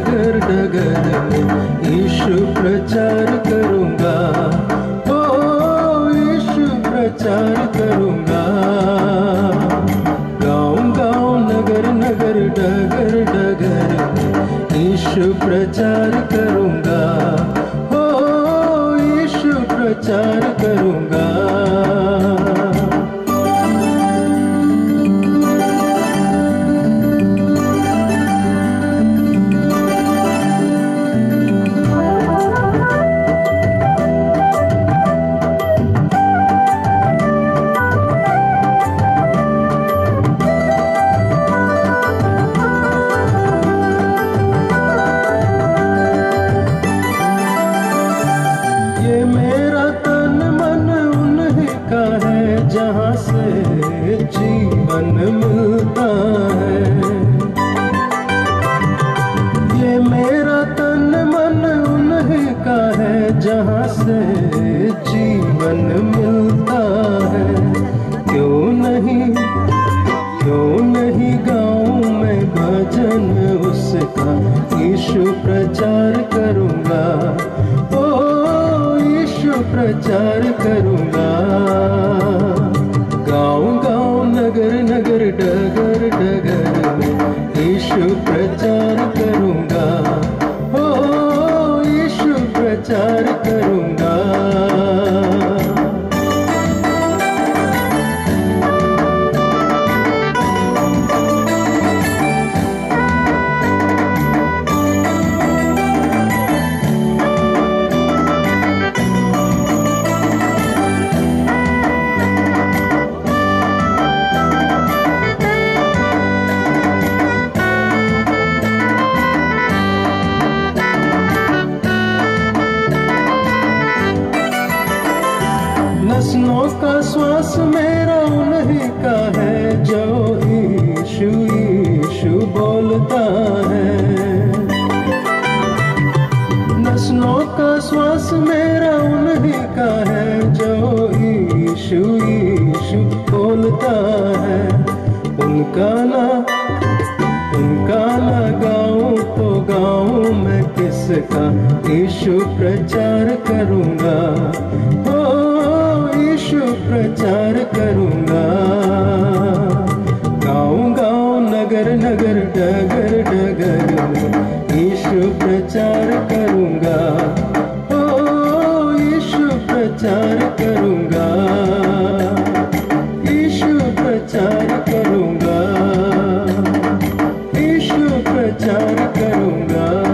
नगर नगर में ईश्व प्रचार करूँगा। ओ ईश्व प्रचार करूँगा। गाँव गाँव नगर नगर, डगर डगर ईश्व प्रचार करूँगा। ओ ईश्व प्रचार मिलता है। ये मेरा तन मन उन्हीं है, जहाँ से जीवन मिलता है। क्यों नहीं क्यों नहीं गाँव में भजन उसका यीशु प्रचार करूँगा। ओ यीशु प्रचार करूँगा। डगर डगर यीशु प्रचार करूंगा। ओ यीशु प्रचार करूंगा श्वास मेरा उन्हीं का है, जो ईशु ईशु बोलता है। नस्लों का श्वास मेरा उन्हीं का है, जो ईशु ईशु बोलता है। उनका ना उनका ना गाऊं तो गाऊं मैं किसका ईशु प्रचार करूँगा। प्रचार करूँगा। ओ यीशु प्रचार करूँगा। यीशु प्रचार करूँगा। यीशु प्रचार करूँगा।